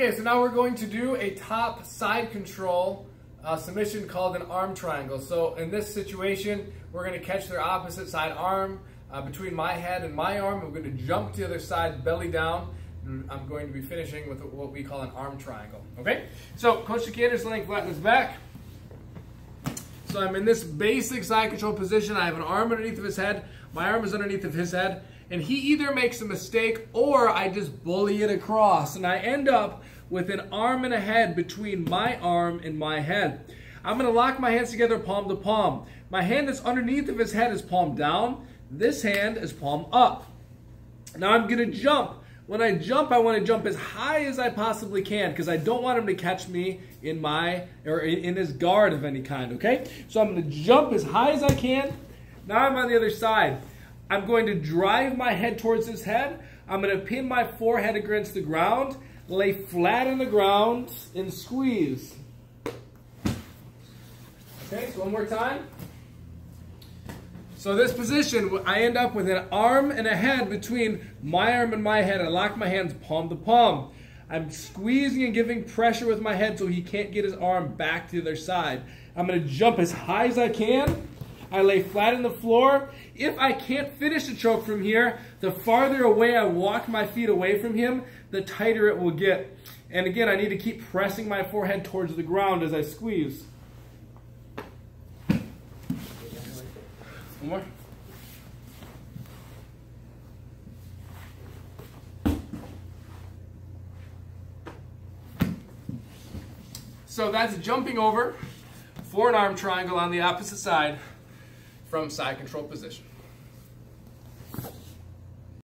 Okay, so now we're going to do a top side control uh, submission called an arm triangle. So in this situation, we're going to catch their opposite side arm uh, between my head and my arm. We're going to jump to the other side, belly down. I'm going to be finishing with what we call an arm triangle. Okay? So Coach Decatur's laying flat his back. So I'm in this basic side control position. I have an arm underneath of his head. My arm is underneath of his head. And he either makes a mistake or I just bully it across. And I end up with an arm and a head between my arm and my head. I'm to lock my hands together palm to palm. My hand that's underneath of his head is palm down. This hand is palm up. Now I'm to jump. When I jump, I want to jump as high as I possibly can because I don't want him to catch me in my or in, his guard of any kind, okay? So I'm to jump as high as I can. Now I'm on the other side. I'm going to drive my head towards his head. I'm going to pin my forehead against the ground, lay flat on the ground, and squeeze. Okay, so one more time. So this position, I end up with an arm and a head between my arm and my head. I lock my hands palm to palm. I'm squeezing and giving pressure with my head so he can't get his arm back to the other side. I'm going to jump as high as I can. I lay flat on the floor. If I can't finish the choke from here, the farther away I walk my feet away from him, the tighter it will get. And again, I need to keep pressing my forehead towards the ground as I squeeze. One more. So that's jumping over for an arm triangle on the opposite side from side control position.